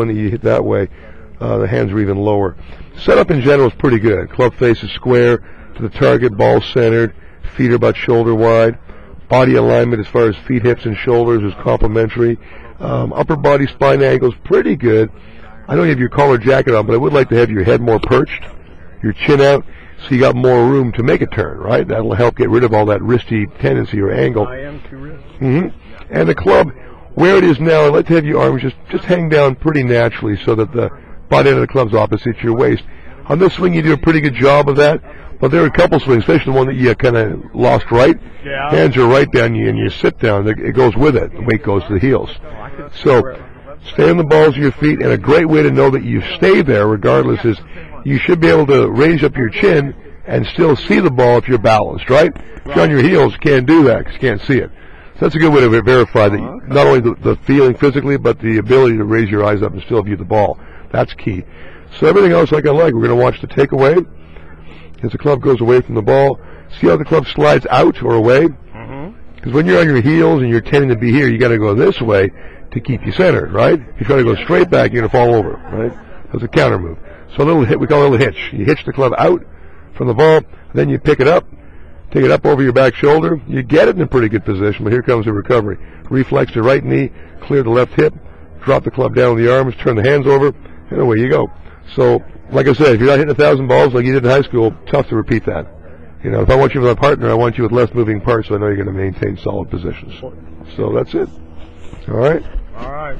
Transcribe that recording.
when you hit that way, uh, the hands are even lower. Setup in general is pretty good. Club face is square to the target, ball centered, feet are about shoulder wide. Body alignment as far as feet, hips, and shoulders is complementary. Um, upper body spine angle is pretty good. I know you have your collar jacket on, but I would like to have your head more perched, your chin out, so you got more room to make a turn, right? That'll help get rid of all that wristy tendency or angle. I am too wrist. hmm And the club, where it is now, I'd like to have your arms just, just hang down pretty naturally so that the butt end of the club's opposite your waist. On this swing, you do a pretty good job of that, but there are a couple swings, especially the one that you kind of lost right. Yeah. Hands are right down you, and you sit down. It goes with it. The weight goes to the heels. So, stay on the balls of your feet, and a great way to know that you stay there regardless is you should be able to raise up your chin and still see the ball if you're balanced, right? If you're on your heels, can't do that because you can't see it. So that's a good way to verify that you- not only the, the feeling physically, but the ability to raise your eyes up and still view the ball. That's key. So everything else like I like. We're going to watch the takeaway as the club goes away from the ball. See how the club slides out or away? Mm-hmm. Because when you're on your heels and you're tending to be here, you got to go this way to keep you centered, right? If you try to go straight back, you're going to fall over, right? That's a counter move. So a little hit, we call it a little hitch. You hitch the club out from the ball, then you pick it up, take it up over your back shoulder. You get it in a pretty good position, but here comes the recovery. Reflex the right knee, clear the left hip, drop the club down with the arms, turn the hands over, and away you go. So, like I said, if you're not hitting a thousand balls like you did in high school, tough to repeat that. You know, if I want you with a partner, I want you with less moving parts, so I know you're going to maintain solid positions. So that's it. All right. All right.